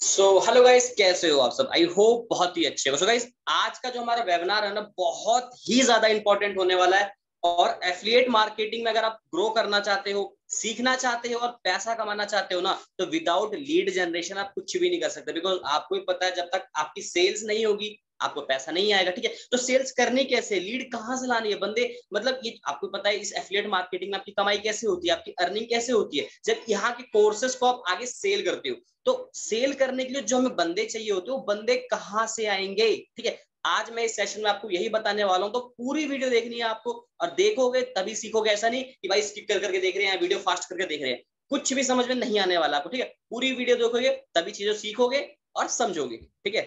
So hello guys कैसे हो आप सब? आई होप बहुत ही अच्छे हो। सो गाइस आज का जो हमारा वेबिनार है ना, बहुत ही ज़्यादा इंपॉर्टेंट होने वाला है। और एफिलिएट मार्केटिंग में अगर आप ग्रो करना चाहते हो, सीखना चाहते हो और पैसा कमाना चाहते हो ना तो विदाउट लीड जनरेशन आप कुछ भी नहीं कर सकते। बिकॉज़ आपको ही पता है, जब तक आपकी सेल्स नहीं होगी आपको पैसा नहीं आएगा, ठीक है? तो सेल्स करनी कैसे? लीड कहाँ से लानी है बंदे? मतलब ये आपको पता है, इस एफिलिएट मार्केटिंग में आपकी कमाई कैसे होती है, आपकी अर्निंग कैसे होती है? जब यहाँ के कोर्सेस को आप आगे सेल करते हो तो सेल करने के लिए जो हमें बंदे चाहिए होते हैं, वो बंदे कहाँ से आएँगे? ठीक है? आज मैं इस सेशन में आपको यही बताने वाला हूँ तो पूरी वीडियो देखनी है आपको, और देखोगे तभी सीखोगे, ऐसा नहीं कि भाई स्किप कर करके देख रहे हैं वीडियो फास्ट करके देख रहे हैं। कुछ भी समझ में नहीं आने वाला आपको, ठीक है? पूरी वीडियो देखोगे, तभी चीज़ें सीखोगे और समझोगे, ठीक है?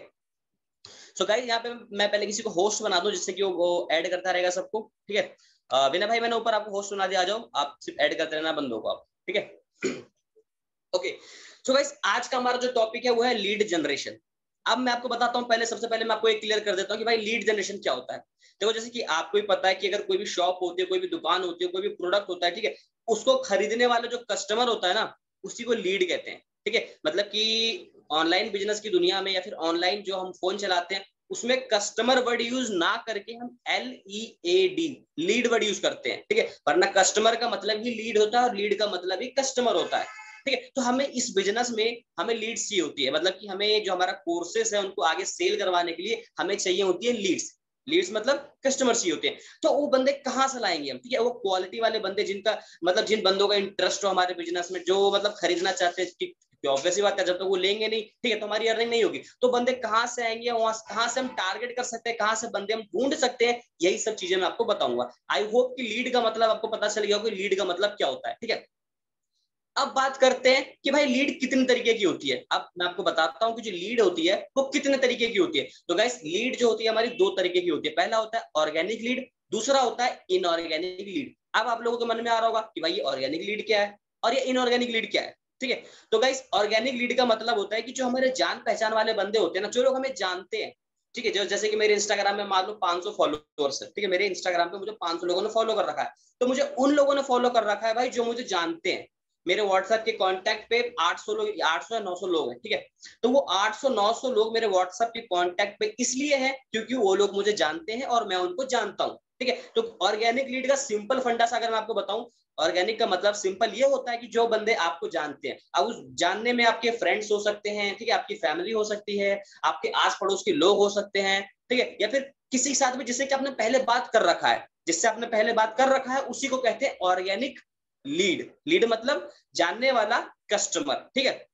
सो गाइस यहाँ पे मैं पहले किसी को होस्ट बना दूँ जिससे कि वो ऐड करता रहेगा सबको, ठीक है? विनय भाई, मैंने ऊपर आपको होस्ट बना दिया, आ जाओ। आप सिर्फ़ ऐड करते रहना बंदों को आप ठीक है? ओके सो गाइस आज का हमारा जो टॉपिक है वो है लीड जनरेशन अब मैं आपको बताता हूँ, पहले, सबसे पहले मैं आपको एक क्लियर कर देता हूँ कि भाई लीड जनरेशन क्या होता है। देखो, जैसे कि आपको ही पता है कि अगर कोई भी शॉप होती है, कोई भी दुकान होती है, कोई भी प्रोडक्ट होता है, ठीक है? उसको खरीदने वाला जो कस्टमर होता है ना, उसी को लीड कहते हैं, ठीक है? मतलब कि ऑनलाइन बिज़नेस की दुनिया में या फिर ऑनलाइन जो हम फ़ोन चलाते हैं, उसमें कस्टमर वर्ड यूज़ ना करके हम L E A D lead word use करते हैं, ठीक है? वरना कस्टमर का मतलब ही लीड होता है और लीड का मतलब ही कस्टमर होता है, ठीक है? तो हमें इस बिज़नेस में हमें लीड्स चाहिए होती है मतलब कि हमें जो हमारा कोर्सेस है उनको आगे सेल करवाने के लिए हमें चाहिए होती है लीड्स। लीड्स मतलब कस्टमर चाहिए होते हैं। तो वो बंदे कहाँ से लाएँगे हम, ठीक है? वो क्वालिटी वाले बंदे जिनका मतलब जिन बंदों का इंटरेस्ट हो हमारे बिज़नेस में, जो मतलब खरीदना चाहते हैं ऑब्वियसली बात है जब तक तो वो लेंगे नहीं, ठीक है तो हमारी अर्निंग नहीं होगी। तो बंदे कहाँ से आएँगे वहाँ कहाँ से हम टारगेट कर सकते हैं, कहाँ से बंदे हम ढूंढ सकते हैं, यही सब चीज़ें मैं आपको बताऊँगा। आई होप कि लीड का मतलब आपको पता चल गया कि लीड का मतलब क्या होता है, ठीक है? अब बात करते हैं कि भाई लीड कितने तरीके की होती है। अब मैं आपको बताता हूँ कि जो लीड होती है, वो कितने तरीके की होती है। तो गाइस लीड जो होती है हमारी दो तरीके की होती है। पहला होता है ऑर्गेनिक लीड दूसरा होता है इनऑर्गेनिक लीड अब आप लोगों के मन में आ रहा होगा कि भाई ये ऑर्गेनिक लीड क्या है और ये इनऑर्गेनिक लीड क्या है? ठीक है? तो गाइस ऑर्गेनिक लीड का मतलब होता है कि जो हमारे जान पहचान वाले बंदे होते हैं ना, जो लोग हमें जानते हैं, ठीक है? जैसे कि मेरे इंस्टाग्राम में मान लो 500 फॉलोअर्स है, ठीक है? मेरे इंस्टाग्राम पे मुझे 500 लोगों ने फॉलो कर रखा है। तो मुझे उन लोगों ने फॉलो कर रखा है भाई जो मुझे जानते हैं। मेरे व्हाट्सएप के कांटेक्ट पे 800 लोग 800 या 900 लोग हैं, ठीक है? तो वो 800 900 लोग मेरे व्हाट्सएप के कांटेक्ट पे इसलिए हैं क्योंकि वो लोग मुझे जानते हैं और मैं उनको जानता हूँ, ठीक है? तो ऑर्गेनिक लीड का सिंपल फंडा सा अगर मैं आपको बताऊँ ऑर्गेनिक का मतलब सिंपल ये होता है कि जो बंदे आपको जानते हैं। अब उस जानने में आपके फ्रेंड्स हो सकते हैं, ठीक है? आपकी फैमिली हो सकती है, आपके आस पड़ोस के लोग हो सकते हैं, ठीक है? या फिर किसी के साथ में जिससे कि आपने पहले बात कर रखा है, जिससे आपने पहले बात कर रखा है, उसी को कहते हैं ऑर्गेनिक लीड लीड मतलब जानने वाला कस्टमर ठीक है?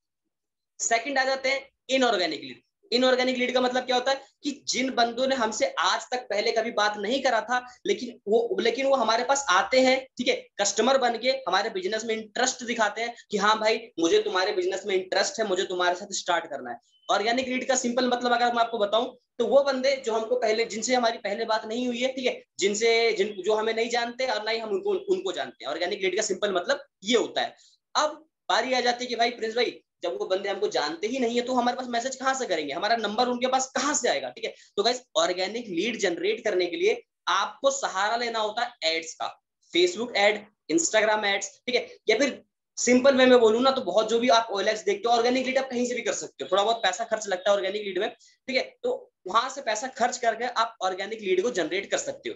सेकंड आ जाते हैं इनऑर्गेनिक लीड इनऑर्गेनिक लीड का मतलब क्या होता है कि जिन बंदों ने हमसे आज तक पहले कभी बात नहीं करा था, लेकिन वो लेकिन वो हमारे पास आते हैं, ठीक है कस्टमर बन के हमारे बिज़नेस में इंटरेस्ट दिखाते हैं कि हाँ भाई, मुझे तुम्हारे बिज़नेस में इंटरेस्ट है, मुझे तुम्हारे साथ स्टार्ट करना है। ऑर्गेनिक लीड का सिंपल मतलब अगर मैं आपको बताऊँ तो वो बंदे जो हमको पहले, जिनसे हमारी पहले बात नहीं हुई है, ठीक है, जिनसे, जिन, जो हमें नहीं जानते और ना ही हम उनको उनको जानते हैं। ऑर्गेनिक लीड का सिंपल मतलब ये होता है। अब बारी आ जाती है कि भाई प्रिंस भाई जब वो बंदे हमको जानते ही नहीं है तो हमारे पास मैसेज कहाँ से करेंगे? हमारा नंबर उनके पास कहाँ से आएगा? ठीक है? तो गाइस ऑर्गेनिक लीड जनरेट करने के लिए आपको सहारा लेना होता है एड्स का। फेसबुक एड इंस्टाग्राम एड्स ठीक है? या फिर सिंपल वे में बोलूँ ना तो बहुत जो भी आप ओएलएक्स देखते हो ऑर्गेनिक लीड आप कहीं से भी कर सकते हो। थोड़ा बहुत पैसा खर्च लगता है ऑर्गेनिक लीड में, ठीक है? तो वहाँ से पैसा खर्च करके आप ऑर्गेनिक लीड को जनरेट कर सकते हो।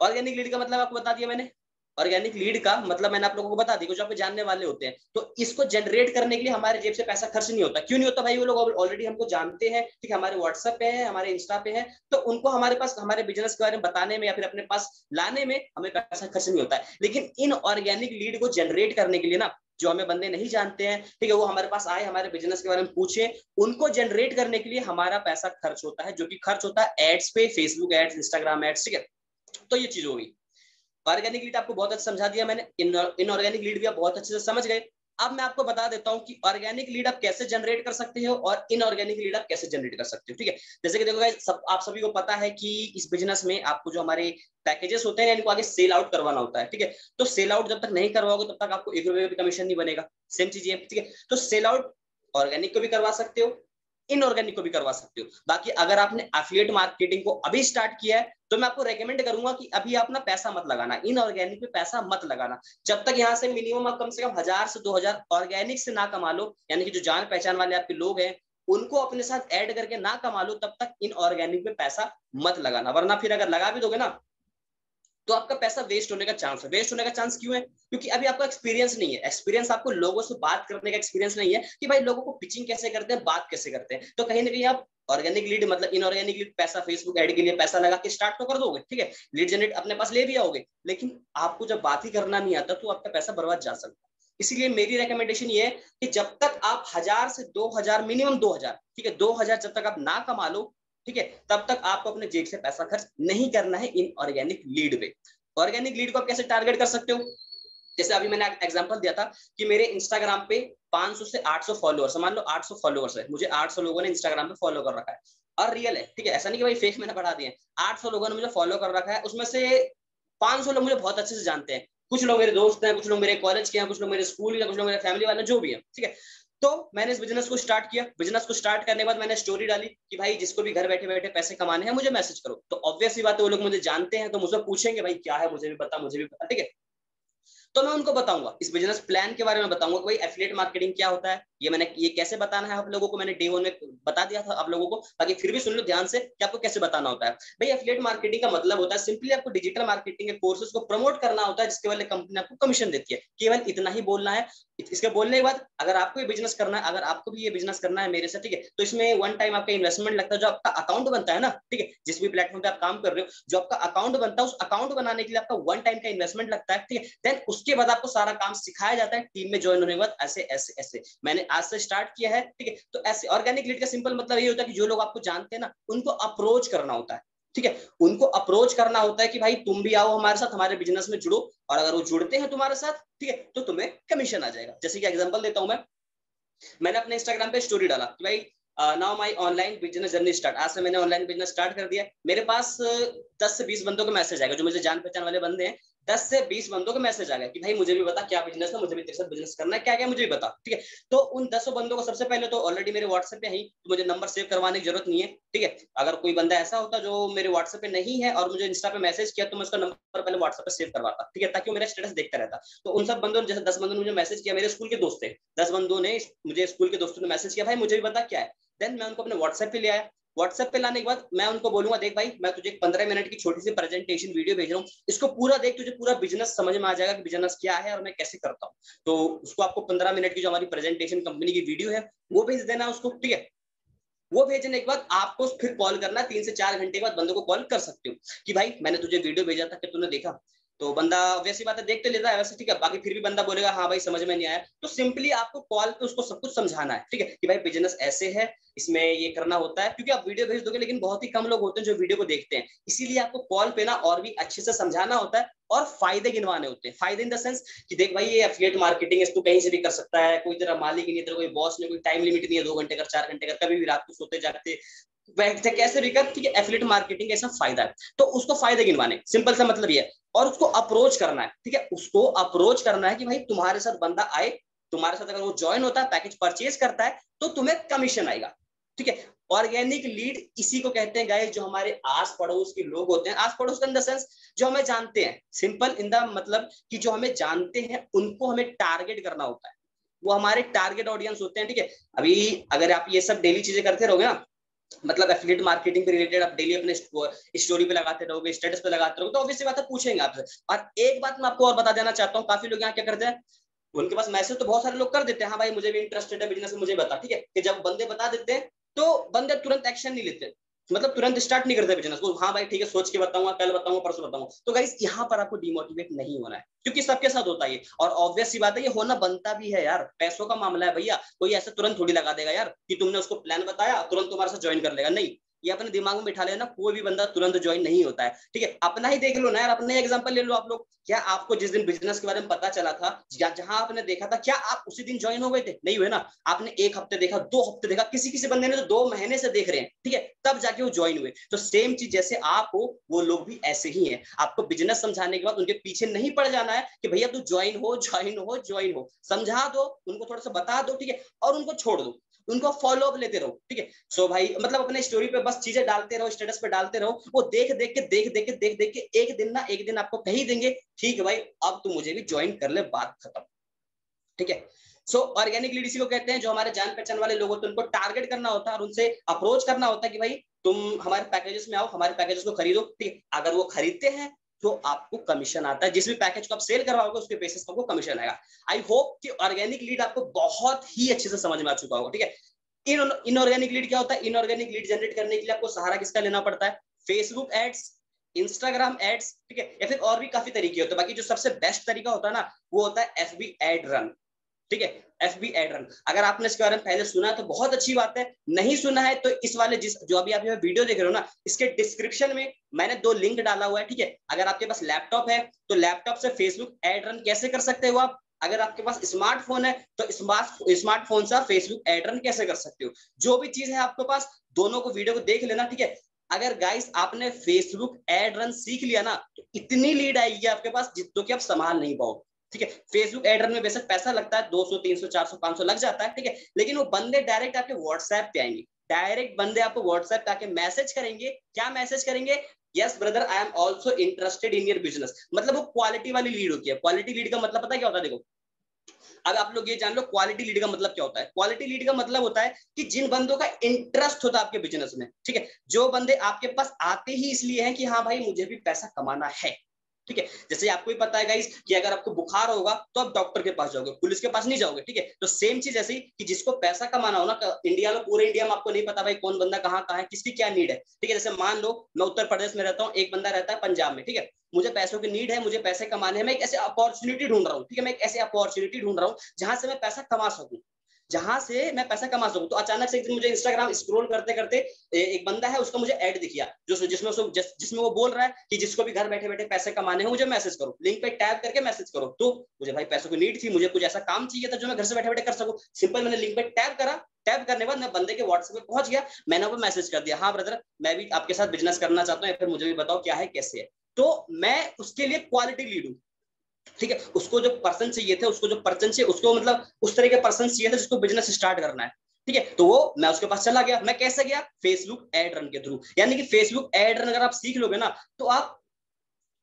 ऑर्गेनिक लीड का मतलब आपको बता दिया मैंने? ऑर्गेनिक लीड का मतलब मैंने आप लोगों को बता दी जो आप जानने वाले होते हैं तो इसको जनरेट करने के लिए हमारे जेब से पैसा खर्च नहीं होता। क्यों नहीं होता भाई? वो लोग ऑलरेडी हमको जानते हैं, ठीक है, हमारे व्हाट्सएप पे है, हमारे इंस्टा पे है तो उनको हमारे पास, हमारे बिज़नेस के बारे में बताने में या फिर अपने पास लाने में हमें पैसा खर्च नहीं होता है। लेकिन इन ऑर्गेनिक लीड को जनरेट करने के लिए ना, जो हमें बंदे नहीं जानते हैं, ठीक है, वो हमारे पास आए, हमारे बिज़नेस के बारे में पूछे, उनको जनरेट करने के लिए हमारा पैसा खर्च होता है, जो कि खर्च होता है एड्स पे फेसबुक एड्स इंस्टाग्राम एड्स ठीक है। तो ये चीज़ होगी ऑर्गेनिक लीड आपको बहुत अच्छा समझा दिया मैंने। इनऑर्गेनिक लीड भी आप बहुत अच्छे से समझ गए। अब मैं आपको बता देता हूँ कि ऑर्गेनिक लीड आप कैसे जनरेट कर सकते हो और इनऑर्गेनिक लीड आप कैसे जनरेट कर सकते हो, ठीक है? जैसे कि देखो सब, आप सभी को पता है कि इस बिज़नेस में आपको जो हमारे पैकेजेस होते हैं, इनको आगे सेल आउट करवाना होता है, ठीक है? तो सेल आउट जब तक नहीं करवाओगे, तब तक आपको एक रुपये भी कमीशन नहीं बनेगा। सेम चीज़ है ठीक है? तो सेल आउट ऑर्गेनिक को भी करवा सकते हो इनऑर्गेनिक को भी करवा सकते हो। बाकी अगर आपने एफिलिएट मार्केटिंग को अभी स्टार्ट किया है तो मैं आपको रेकमेंड करूँगा कि अभी आप ना पैसा मत लगाना इनऑर्गेनिक पे पैसा मत लगाना। जब तक यहाँ से मिनिमम आप कम से कम हज़ार से दो हज़ार ऑर्गेनिक से ना कमा लो, यानी कि जो जान पहचान वाले आपके लोग हैं, उनको अपने साथ ऐड करके ना कमा लो, तब तक इन ऑर्गेनिक में पैसा मत लगाना। वरना फिर अगर लगा भी दोगे ना तो आपका पैसा वेस्ट होने का चांस है। वेस्ट होने का चांस क्यों है? क्योंकि अभी आपका एक्सपीरियंस नहीं है। एक्सपीरियंस आपको लोगों से बात करने का एक्सपीरियंस नहीं है कि भाई लोगों को पिचिंग कैसे करते हैं, बात कैसे करते हैं। तो कहीं ना कहीं आप ऑर्गेनिक लीड मतलब इनऑर्गेनिक लीड पैसा फेसबुक एड के लिए पैसा लगा के स्टार्ट तो कर दोगे, ठीक है? लीड जनरेट अपने पास ले भी आओगे, लेकिन आपको जब बात ही करना नहीं आता तो आपका पैसा बर्बाद जा सकता है। इसीलिए मेरी रिकमेंडेशन ये है कि जब तक आप हज़ार से दो हज़ार मिनिमम दो हज़ार, ठीक है? दो हज़ार जब तक आप ना कमा लो ठीक है? तब तक आपको अपने जेब से पैसा खर्च नहीं करना है इन ऑर्गेनिक लीड पे। ऑर्गेनिक लीड को आप कैसे टारगेट कर सकते हो? जैसे अभी मैंने एग्जांपल दिया था कि मेरे इंस्टाग्राम पे 500 से 800 फॉलोअर्स मान लो 800 फॉलोअर्स है। मुझे 800 लोगों ने इंस्टाग्राम पे फॉलो कर रखा है। और रियल है, ठीक है? ऐसा नहीं कि भाई फेक मैंने बढ़ा दिए 800 लोगों ने मुझे फॉलो कर रखा है। उसमें से 500 लोग मुझे बहुत अच्छे से जानते हैं। कुछ लोग मेरे दोस्त हैं, कुछ लोग मेरे कॉलेज के हैं, कुछ लोग मेरे स्कूल के कुछ लोग मेरे फैमिली वाले जो भी है, ठीक है? तो मैंने इस बिज़नेस को स्टार्ट किया। बिज़नेस को स्टार्ट करने के बाद मैंने स्टोरी डाली कि भाई, जिसको भी घर बैठे बैठे पैसे कमाने हैं, मुझे मैसेज करो। तो ऑब्वियसली बात है, वो लोग मुझे जानते हैं तो मुझसे पूछेंगे, भाई, क्या है? मुझे भी पता मुझे भी पता ठीक है? तो मैं उनको बताऊँगा। इस बिज़नेस प्लान के बारे में बताऊँगा कि भाई एफिलेट मार्केटिंग क्या होता है? ये मैंने, ये कैसे बताना है आप लोगों को? मैंने डे वन में बता दिया था आप लोगों को बाकी फिर भी सुन लो ध्यान से कि आपको कैसे बताना होता है। भाई एफिलिएट मार्केटिंग का मतलब होता है सिंपली आपको डिजिटल मार्केटिंग के कोर्सेज को प्रमोट करना होता है, जिसके वाले कंपनी आपको कमीशन देती है। केवल इतना ही बोलना है। इसके बोलने के बाद अगर आपको ये बिज़नेस करना है, अगर आपको भी ये बिज़नेस करना है मेरे से, ठीक है तो इसमें वन टाइम आपका इन्वेस्टमेंट लगता है, जो आपका अकाउंट बनता है ना, ठीक है, जिस भी प्लेटफॉर्म पे आप काम कर रहे हो, जो आपका अकाउंट बनता है, उस अकाउंट बनाने के लिए आपका वन टाइम का इन्वेस्टमेंट लगता है, ठीक है। देन उसके बाद आपको सारा काम सिखाया जाता है टीम में ज्वाइन होने के बाद ऐसे ऐसे ऐसे। मैंने आज से स्टार्ट किया है, ठीक है? तो ऐसे ऑर्गेनिक लीड का सिंपल मतलब ये होता है कि जो लोग आपको जानते हैं ना, उनको अप्रोच करना होता है, ठीक है? उनको अप्रोच करना होता है कि भाई तुम भी आओ हमारे साथ, हमारे बिज़नेस में जुड़ो, और अगर वो जुड़ते हैं तुम्हारे साथ, ठीक है तो तुम्हें कमीशन आ जाएगा। जैसे कि एग्जांपल देता हूँ मैं, मैंने अपने इंस्टाग्राम पे स्टोरी डाला कि भाई now my online business journey start आज से मैंने ऑनलाइन बिज़नेस स्टार्ट कर दिया मेरे पास दस से बीस बंदों का मैसेज आएगा, जो मुझे जान पहचान वाले बंदे हैं दस से बीस बंदों का मैसेज आ गया कि भाई मुझे भी बता क्या बिज़नेस है, मुझे भी तेरे साथ बिज़नेस करना है, क्या क्या मुझे भी बता, ठीक है? तो उन दसों बंदों को सबसे पहले तो ऑलरेडी मेरे व्हाट्सएप पे ही तो मुझे नंबर सेव करवाने की ज़रूरत नहीं है, ठीक है? अगर कोई बंदा ऐसा होता जो मेरे व्हाट्सएप पे नहीं है और मुझे इंस्टा पे मैसेज किया तो मैं उसका नंबर पहले व्हाट्सएप पे सेव करवाता, ठीक है? ताकि वो मेरा स्टेटस देखता रहता। तो उन सब बंदों ने, जैसे दस बंदों ने मुझे मैसेज किया, मेरे स्कूल के दोस्त थे, दस बंदों ने मुझे स्कूल के दोस्तों ने मैसेज किया, भाई मुझे भी बता क्या है? देन मैं उनको अपने व्हाट्सएप पे ले आया। व्हाट्सएप पे लाने के बाद मैं उनको बोलूँगा, देख भाई, मैं तुझे पंद्रह मिनट की छोटी सी प्रेजेंटेशन वीडियो भेज रहा हूँ। इसको पूरा देख, तुझे पूरा बिज़नेस समझ में आ जाएगा कि बिज़नेस क्या है और मैं कैसे करता हूँ। तो उसको आपको पंद्रह मिनट की जो हमारी प्रेजेंटेशन कंपनी की वीडियो है, वो भेज देना उसको, ठीक है? वो भेजने के बाद आपको फिर कॉल करना, तीन से चार घंटे के बाद बंदों को कॉल कर सकते हो कि भाई, मैंने तुझे वीडियो भेजा था कि तूने देखा? तो बंदा वैसी बात है देख तो लेता है, वैसे ठीक है, बाकी फिर भी बंदा बोलेगा हाँ भाई, समझ में नहीं आया। तो सिंपली आपको कॉल पे उसको सब कुछ समझाना है, ठीक है? कि भाई बिज़नेस ऐसे है, इसमें ये करना होता है, क्योंकि आप वीडियो भेज दोगे, लेकिन बहुत ही कम लोग होते हैं जो वीडियो को देखते हैं। इसीलिए आपको कॉल पे ना और भी अच्छे से समझाना होता है और फ़ायदे गिनवाने होते हैं। फ़ायदे इन द सेंस कि देख भाई, ये एफिलिएट मार्केटिंग है इसको कहीं से भी कर सकता है, कोई तेरा मालिक नहीं, तेरा कोई बॉस नहीं, कोई टाइम लिमिट नहीं है, दो घंटे का चार घंटे का कभी भी रात को सोते बैठते कैसे कर ठीक है एफिलिएट मार्केटिंग ऐसा फ़ायदा है। तो उसको फ़ायदे गिनवाने। सिंपल सा मतलब ये और उसको अप्रोच करना है। ठीक है? उसको अप्रोच करना है कि भाई तुम्हारे साथ बंदा आए, तुम्हारे साथ अगर वो ज्वाइन होता है पैकेज परचेज करता है तो तुम्हें कमीशन आएगा। ठीक है? ऑर्गेनिक लीड इसी को कहते हैं गाइस जो हमारे आस पड़ोस के लोग होते हैं। आस पड़ोस इन द सेंस जो हमें जानते हैं। सिंपल इन द मतलब कि जो हमें जानते हैं, उनको हमें टारगेट करना होता है। वो हमारे टारगेट ऑडियंस होते हैं। ठीक है? अभी अगर आप ये सब डेली चीज़ें करते रहोगे ना मतलब एफिलेट मार्केटिंग रिलेटेड आप डेली अपने स्टोरी पे लगाते रहोगे स्टेटस पे लगाते रहोगे तो ऑब्वियसली बात है पूछेंगे आपसे और एक बात मैं आपको और बता देना चाहता हूँ, काफ़ी लोग यहाँ क्या करते हैं, उनके पास मैसेज तो बहुत सारे लोग कर देते हैं हाँ भाई मुझे भी इंटरेस्टेड है बिज़नेस में मुझे बता, ठीक है? कि जब बंदे बता देते हैं तो बंदे तुरंत एक्शन नहीं लेते। मतलब तुरंत स्टार्ट नहीं करते बिज़नेस। को हाँ भाई, ठीक है, सोच के बताऊँगा, कल बताऊँगा, परसों बताऊँगा। तो गाइस यहाँ पर आपको डिमोटिवेट नहीं होना है, क्योंकि सबके साथ होता है और ऑब्वियस सी बात है, ये होना बनता भी है यार। पैसों का मामला है भैया, कोई ऐसा तुरंत थोड़ी लगा देगा यार, कि तुमने उसको प्लान बताया, तुरंत तुम्हारे साथ ज्वाइन कर लेगा। नहीं ये अपने दिमाग में बिठा लेना, कोई भी बंदा तुरंत ज्वाइन नहीं होता है। ठीक है, अपना ही देख लो ना यार, अपने एग्जांपल ले लो आप लोग। क्या आपको जिस दिन बिज़नेस के बारे में पता चला था, या जहाँ आपने देखा था, क्या आप उसी दिन ज्वाइन हो गए थे? नहीं हुए ना? आपने एक हफ़्ते देखा, दो हफ़्ते देखा, किसी किसी बंदे ने तो दो महीने से देख रहे हैं। ठीक है, तब जाके वो ज्वाइन हुए। तो सेम चीज़ जैसे आप हो, वो लोग भी ऐसे ही है। आपको बिज़नेस समझाने के बाद उनके पीछे नहीं पड़ जाना है कि भैया तू ज्वाइन हो ज्वाइन हो ज्वाइन हो। समझा दो, उनको थोड़ा सा बता दो, ठीक है, और उनको छोड़ दो। उनको फॉलो अप लेते रहो, ठीक है? सो भाई मतलब अपने स्टोरी पे बस चीज़ें डालते रहो स्टेटस पे डालते रहो, वो देख देख के, देख देख के, देख देख के एक दिन ना, एक दिन आपको कही देंगे, ठीक है भाई, अब तू मुझे भी ज्वाइन कर ले, बात खत्म, ठीक है? सो ऑर्गेनिक लीडरशिप को कहते हैं, जो हमारे जान पहचान वाले लोग होते हैं, उनको टारगेट करना होता है और उनसे अप्रोच करना होता है कि भाई, तुम हमारे पैकेजेस में आओ, हमारे पैकेजेस को खरीदो, ठीक है? अगर वो खरीदते हैं तो आपको कमीशन आता है। जिस भी पैकेज को आप सेल करवाओगे, उसके बेसिस पर आपको कमीशन आएगा। आई होप कि ऑर्गेनिक लीड आपको बहुत ही अच्छे से समझ में आ चुका होगा, ठीक है? इनऑर्गेनिक लीड क्या होता है? इनऑर्गेनिक लीड जनरेट करने के लिए आपको सहारा किसका लेना पड़ता है? फेसबुक एड्स इंस्टाग्राम एड्स ठीक है? या फिर और भी काफ़ी तरीके होते हैं। बाकी जो सबसे बेस्ट तरीका होता है ना, वो होता है एफ़ बी एड रन ठीक है एफ़ बी एड रन अगर आपने इसके बारे में पहले सुना है तो बहुत अच्छी बात है, नहीं सुना है तो इस वाले जिस, जो अभी आप वीडियो देख रहे हो ना, इसके डिस्क्रिप्शन में मैंने दो लिंक डाला हुआ है, ठीक है? अगर आपके पास लैपटॉप है तो लैपटॉप से फेसबुक एड रन कैसे कर सकते हो आप? अगर आपके पास स्मार्टफ़ोन है तो स्मार्ट स्मार्टफ़ोन से फेसबुक एड रन कैसे कर सकते हो? जो भी चीज़ है आपके पास, दोनों को वीडियो को देख लेना, ठीक है? अगर गाइस आपने फेसबुक एड रन सीख लिया ना तो इतनी लीड आएगी आपके पास जितनों की आप संभाल नहीं पाओ ठीक है? फेसबुक एड रन में बेशक पैसा लगता है 200 300 400 500 लग जाता है, ठीक है? लेकिन वो बंदे डायरेक्ट आपके व्हाट्सएप पे आएँगे। डायरेक्ट बंदे आपको व्हाट्सएप पे आके मैसेज करेंगे। क्या मैसेज करेंगे? Yes brother I am also interested in your business मतलब वो क्वालिटी वाली लीड होती है। क्वालिटी लीड का मतलब पता क्या होता है? देखो। अब आप लोग ये जान लो क्वालिटी लीड का मतलब क्या होता है? क्वालिटी लीड का मतलब होता है कि जिन बंदों का इंटरेस्ट होता है आपके बिज़नेस में, ठीक है? जो बंदे आपके पास आते ही इसलिए हैं कि हाँ भाई, मुझे भी पैसा कमाना है। ठीक है? जैसे आपको भी पता है गाइस कि अगर आपको बुखार होगा तो आप डॉक्टर के पास जाओगे, पुलिस के पास नहीं जाओगे, ठीक है? तो सेम चीज़ ऐसी कि जिसको पैसा कमाना हो ना इंडिया में पूरे इंडिया में आपको नहीं पता भाई कौन बंदा कहाँ कहाँ है, किसकी क्या नीड है, ठीक है? जैसे मान लो, मैं उत्तर प्रदेश में रहता हूँ, एक बंदा रहता है पंजाब में, ठीक है? मुझे पैसों की नीड है, मुझे पैसे कमाने हैं, मैं एक ऐसे अपॉर्चुनिटी ढूंढ रहा हूँ, ठीक है? मैं एक ऐसे अपॉर्चुनिटी ढूंढ रहा हूँ जहाँ से मैं पैसा कमा सकूँ। जहाँ से मैं पैसा कमा सकूँ। तो अचानक से एक दिन मुझे इंस्टाग्राम स्क्रॉल करते करते एक बंदा है उसका मुझे ऐड दिखिया जो जिसमें जिस, जिसमें वो बोल रहा है कि जिसको भी घर बैठे बैठे पैसे कमाने हैं मुझे मैसेज करो। लिंक पे टैप करके मैसेज करो। तो मुझे भाई पैसों की नीड थी मुझे कुछ ऐसा काम चाहिए था जो मैं घर से बैठे बैठे कर सकूँ। सिंपल मैंने लिंक पे टैप करा। टैप करने के बाद मैं बंदे के व्हाट्सएप पे पहुँच गया। मैंने वो मैसेज कर दिया हाँ ब्रदर मैं भी आपके साथ बिज़नेस करना चाहता हूँ या फिर मुझे भी बताओ क्या है कैसे है? तो मैं उसके लिए क्वालिटी लीड हूँ। ठीक है, उसको जो पर्सन चाहिए थे, उसको जो पर्सन चाहिए, उसको मतलब उस तरह के पर्सन चाहिए थे जिसको बिज़नेस स्टार्ट करना है। ठीक है तो वो मैं उसके पास चला गया। मैं कैसे गया? फेसबुक एड रन के थ्रू यानी कि फेसबुक एड रन अगर आप सीख लोगे ना तो आप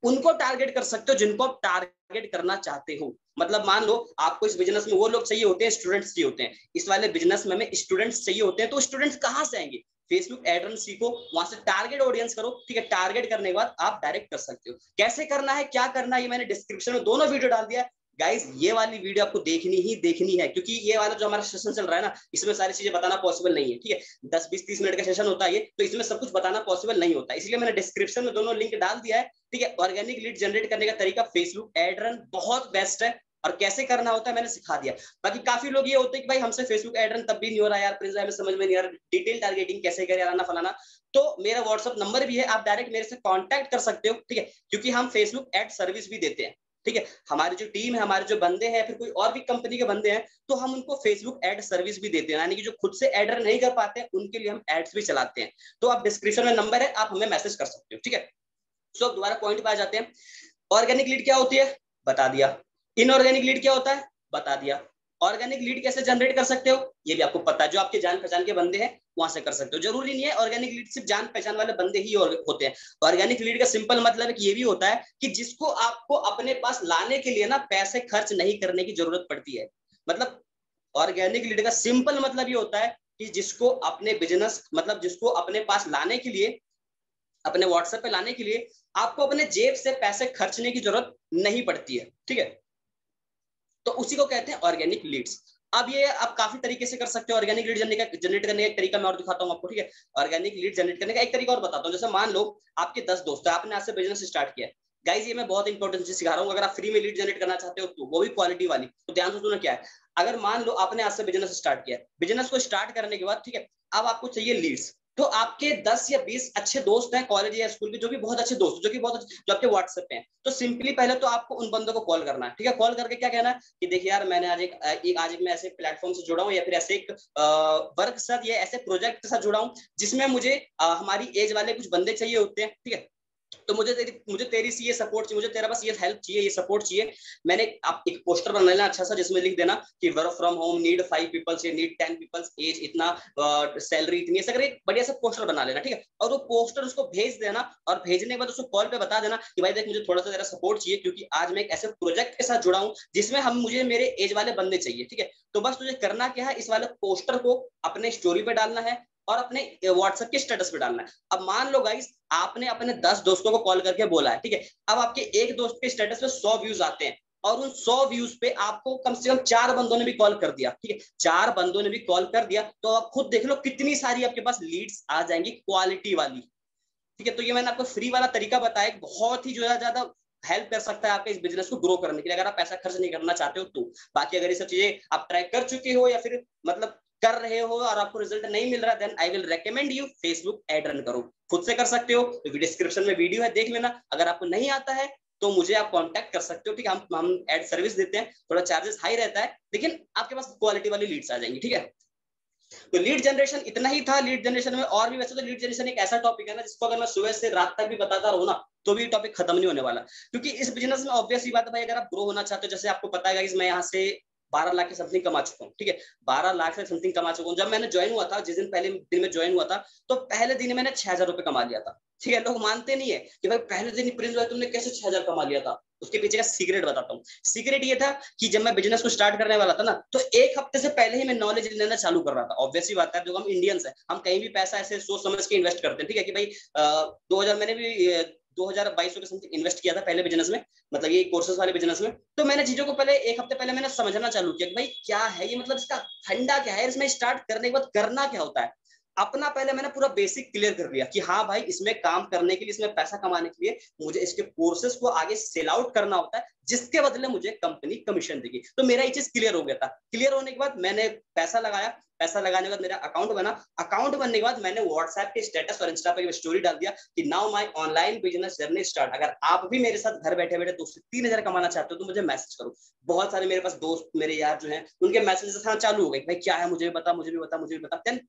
उनको टारगेट कर सकते हो जिनको आप टारगेट करना चाहते हो। मतलब मान लो, आपको इस बिज़नेस में वो लोग चाहिए होते हैं स्टूडेंट्स चाहिए होते हैं। इस वाले बिज़नेस में हमें स्टूडेंट्स चाहिए होते हैं तो स्टूडेंट्स कहाँ से आएँगे? फेसबुक एड सीखो, वहाँ से टारगेट ऑडियंस करो, ठीक है? टारगेट करने के बाद आप डायरेक्ट कर सकते हो। कैसे करना है, क्या करना है, ये मैंने डिस्क्रिप्शन में दोनों वीडियो डाल दिया गाइस ये वाली वीडियो आपको देखनी ही देखनी है, क्योंकि ये वाला जो हमारा सेशन चल रहा है ना, इसमें सारी चीज़ें बताना पॉसिबल नहीं है, ठीक है? दस, बीस, तीस मिनट का सेशन होता है ये तो इसमें सब कुछ बताना पॉसिबल नहीं होता। इसलिए मैंने डिस्क्रिप्शन में दोनों लिंक डाल दिया है, ठीक है? ऑर्गेनिक लीड जनरेट करने का तरीका फेसबुक एड रन बहुत बेस्ट है। और कैसे करना होता है मैंने सिखा दिया। बाकी काफ़ी लोग ये होते हैं कि भाई हमसे फेसबुक एड रन तब भी नहीं हो रहा यार, प्रिंस में समझ में नहीं आ रहा डिटेल टारगेटिंग कैसे करें आना फलाना। तो मेरा व्हाट्सअप नंबर भी है, आप डायरेक्ट मेरे से कॉन्टैक्ट कर सकते हो, ठीक है? क्योंकि हम फेसबुक एड सर्विस भी देते हैं, ठीक है? हमारी जो टीम है, हमारे जो बंदे हैं, फिर कोई और भी कंपनी के बंदे हैं तो हम उनको फेसबुक एड सर्विस भी देते हैं। यानी कि जो खुद से एडर नहीं कर पाते हैं उनके लिए हम एड्स भी चलाते हैं। तो आप डिस्क्रिप्शन में नंबर है, आप हमें मैसेज कर सकते हो, ठीक है? सो दोबारा पॉइंट पे आ जाते हैं। ऑर्गेनिक लीड क्या होती है? बता दिया। इनऑर्गेनिक लीड क्या होता है? बता दिया। ऑर्गेनिक लीड कैसे जनरेट कर सकते हो? ये भी आपको पता है। जो आपके जान पहचान के बंदे हैं, वहाँ से कर सकते हो। ज़रूरी नहीं है ऑर्गेनिक लीड सिर्फ़ जान पहचान वाले बंदे ही होते हैं। ऑर्गेनिक लीड का सिंपल मतलब ये भी होता है कि जिसको आपको अपने पास लाने के लिए ना पैसे खर्च नहीं करने की ज़रूरत पड़ती है। मतलब ऑर्गेनिक लीड का सिंपल मतलब ये होता है कि जिसको अपने बिज़नेस मतलब जिसको अपने पास लाने के लिए, अपने व्हाट्सएप पे लाने के लिए, आपको अपने जेब से पैसे खर्चने की ज़रूरत नहीं पड़ती है। ठीक है? तो उसी को कहते हैं ऑर्गेनिक लीड्स अब ये आप काफ़ी तरीके से कर सकते हो ऑर्गेनिक लीड जनरेट जनरेट करने का एक तरीका मैं और दिखाता हूँ आपको, ठीक है? ऑर्गेनिक लीड जनरेट करने का एक तरीका और बताता हूँ। जैसे मान लो आपके दस दोस्त है, आपने आज से बिज़नेस स्टार्ट किया गाइज़ ये मैं बहुत इंपॉर्टेंट चीज़ सिखा रहा हूँ। अगर आप फ्री में लीड जनरेट करना चाहते हो तो वो भी क्वालिटी वाली। तो ध्यान से सुनो क्या है। अगर मान लो आपने आज से बिज़नेस स्टार्ट किया बिज़नेस को स्टार्ट करने के बाद, ठीक है? अब आपको चाहिए लीड्स तो आपके 10 या 20 अच्छे दोस्त हैं कॉलेज या स्कूल के जो भी बहुत अच्छे दोस्त जो कि बहुत जो आपके व्हाट्सएप पे हैं। तो सिंपली पहले तो आपको उन बंदों को कॉल करना है ठीक है? कॉल करके क्या कहना है कि देखिए यार मैंने आज एक, एक आज मैं ऐसे प्लेटफॉर्म से जुड़ा हूँ या फिर ऐसे एक वर्क के साथ या ऐसे प्रोजेक्ट के साथ जुड़ा हूँ जिसमें मुझे आ, हमारी एज वाले कुछ बंदे चाहिए होते हैं ठीक है? तो मुझे तेरी मुझे तेरी सी ये सपोर्ट चाहिए, मुझे तेरा बस ये हेल्प चाहिए, ये सपोर्ट चाहिए। मैंने आप एक पोस्टर बना लेना अच्छा सा, जिसमें लिख देना कि work from home need five peoples need ten peoples age इतना सैलरी इतनी ऐसा करके बढ़िया सा पोस्टर बना लेना, ठीक है? और वो पोस्टर उसको भेज देना और भेजने के बाद उसको कॉल पे बता देना कि भाई देख, मुझे थोड़ा सा तेरा सपोर्ट चाहिए, क्योंकि आज मैं एक ऐसे प्रोजेक्ट के साथ जुड़ा हूँ, जिसमें हम, मुझे मेरे एज वाले बंदे चाहिए, ठीक है? तो बस तुझे करना क्या है, इस वाले पोस्टर को अपने स्टोरी पे डालना है और अपने व्हाट्सएप के स्टेटस पे डालना है। अब मान लो गाइस आपने अपने दस दोस्तों को कॉल करके बोला है, ठीक है? अब आपके एक दोस्त के स्टेटस पे सौ व्यूज़ आते हैं और उन सौ व्यूज़ पे आपको कम से कम चार बंदों ने भी कॉल कर दिया, ठीक है? चार बंदों ने भी कॉल कर दिया तो आप खुद देख लो कितनी सारी आपके पास लीड्स आ जाएँगी क्वालिटी वाली, ठीक है? तो ये मैंने आपको फ्री वाला तरीका बताया बहुत ही जो है ज़्यादा हेल्प कर सकता है आपके इस बिज़नेस को ग्रो करने के लिए, अगर आप पैसा खर्च नहीं करना चाहते हो तो। बाकी अगर ये सब चीज़ें आप ट्राई कर चुके हो या फिर मतलब कर रहे हो और आपको रिज़ल्ट नहीं मिल रहा then I will recommend you Facebook ad run करो। खुद से कर सकते हो डिस्क्रिप्शन में वीडियो है, देख लेना। अगर आपको नहीं आता है तो मुझे आप कांटेक्ट कर सकते हो, ठीक है? हम हम एड सर्विस देते हैं, थोड़ा चार्जेस हाई रहता है, लेकिन आपके पास क्वालिटी वाली लीड्स आ जाएँगी, ठीक है? तो लीड जनरेशन इतना ही था लीड जनरेशन में और भी, वैसे तो लीड जनरेशन एक ऐसा टॉपिक है ना, जिसको अगर मैं सुबह से रात तक भी बताता रहूँ ना तो भी टॉपिक खत्म नहीं होने वाला। क्योंकि इस बिज़नेस में ऑब्वियस ही बात है भाई, अगर आप ग्रो होना चाहते हो, जैसे आपको पता है मैं यहाँ से बारह लाख के समथिंग कमा चुका हूँ, ठीक है? बारह लाख से समथिंग कमा चुका हूँ। जब मैंने ज्वाइन हुआ था, जिस दिन पहले दिन में ज्वाइन हुआ था तो पहले दिन मैंने छह हज़ार रुपए कमा लिया था, ठीक है? लोग मानते नहीं है कि भाई पहले दिन प्रिंस भाई तुमने कैसे छह हज़ार कमा लिया था? उसके पीछे का सीक्रेट बताता हूँ। सीक्रेट ये था कि जब मैं बिज़नेस को स्टार्ट करने वाला था ना तो एक हफ़्ते से पहले ही मैं नॉलेज लेना चालू कर रहा था। ऑब्वियसली बात है, जो हम इंडियंस है, हम कहीं भी पैसा ऐसे सोच समझ के इन्वेस्ट करते हैं, ठीक है? कि भाई दो हज़ार मैंने भी 2022 के समथिंग इन्वेस्ट किया था पहले बिज़नेस में मतलब ये कोर्सेस वाले बिज़नेस में। तो मैंने चीज़ों को पहले एक हफ़्ते पहले मैंने समझना चालू किया कि भाई क्या है ये मतलब इसका फंडा क्या है, इसमें स्टार्ट करने के बाद करना क्या होता है। अपना पहले मैंने पूरा बेसिक क्लियर कर लिया कि हाँ भाई, इसमें काम करने के लिए, इसमें पैसा कमाने के लिए मुझे इसके कोर्सेज को आगे सेल आउट करना होता है, जिसके बदले मुझे कंपनी कमीशन देगी। तो मेरा ये चीज़ क्लियर हो गया था। क्लियर होने के बाद मैंने पैसा लगाया। पैसा लगाने के बाद मेरा अकाउंट बना। अकाउंट बनने के बाद मैंने व्हाट्सएप के स्टेटस और इंस्टा पर स्टोरी डाल दिया कि now my online business journey start अगर आप भी मेरे साथ घर बैठे बैठे दो से तीन हज़ार कमाना चाहते हो तो मुझे मैसेज करो। बहुत सारे मेरे पास दोस्त मेरे यार जो है, उनके मैसेजेस चालू हो गए भाई क्या है, मुझे भी बता, मुझे भी बता, मुझे भी बता। देन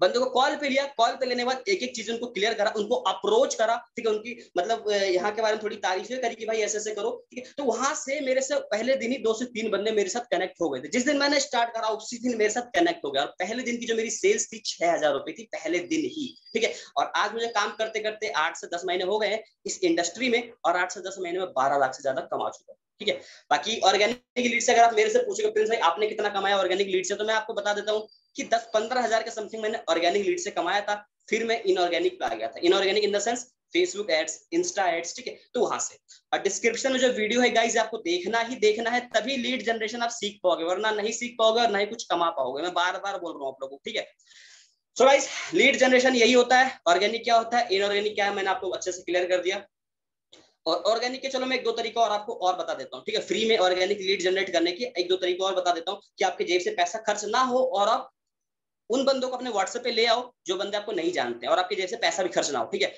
बंदे को कॉल पे लिया कॉल पे लेने के बाद एक एक चीज़ उनको क्लियर करा, उनको अप्रोच करा, ठीक है, उनकी मतलब यहाँ के बारे में थोड़ी तारीफें करी कि भाई ऐसे ऐसे करो, ठीक है। तो वहाँ से मेरे से पहले दिन ही दो से तीन बंदे मेरे साथ कनेक्ट हो गए थे। जिस दिन मैंने स्टार्ट करा, उसी दिन मेरे साथ कनेक्ट हो गया। और पहले दिन की जो मेरी सेल्स थी, छह हज़ार रुपए थी, पहले दिन ही, ठीक है। और आज मुझे काम करते करते आठ से दस महीने हो गए इस इंडस्ट्री में और आठ से दस महीने में बारह लाख से ज़्यादा कमा चुका ठीक है। बाकी ऑर्गेनिक लीड से अगर आप मेरे से पूछेगा, प्रिंस भाई, आपने कितना कमाया? ऑर्गेनिक लीड से तो मैं आपको बता देता हूँ कि दस पंद्रह हज़ार के समथिंग मैंने ऑर्गेनिक लीड से कमाया था, फिर मैं इनऑर्गेनिक पे आ गया था। Inorganic in the sense Facebook ads insta ads ठीक है? तो वहाँ से। और डिस्क्रिप्शन में जो वीडियो है गाइस आपको देखना ही देखना है, तभी लीड जनरेशन आप सीख पाओगे, वरना नहीं सीख पाओगे और नहीं कुछ कमा पाओगे। मैं बार बार बोल रहा हूँ आप लोगों को, ठीक है? सो गाइस लीड जनरेशन यही होता है। ऑर्गेनिक क्या होता है? इनऑर्गेनिक क्या है? मैंने आपको अच्छे से क्लियर कर दिया। और ऑर्गेनिक के, चलो मैं एक दो तरीका और आपको और बता देता हूँ, ठीक है? फ्री में ऑर्गेनिक लीड जनरेट करने के एक दो तरीका और बता देता हूँ कि आपके जेब से पैसा खर्च ना हो और आप उन बंदों को अपने व्हाट्सएप पे ले आओ, जो बंदे आपको नहीं जानते और आपके जैसे पैसा भी खर्च ना हो, ठीक है?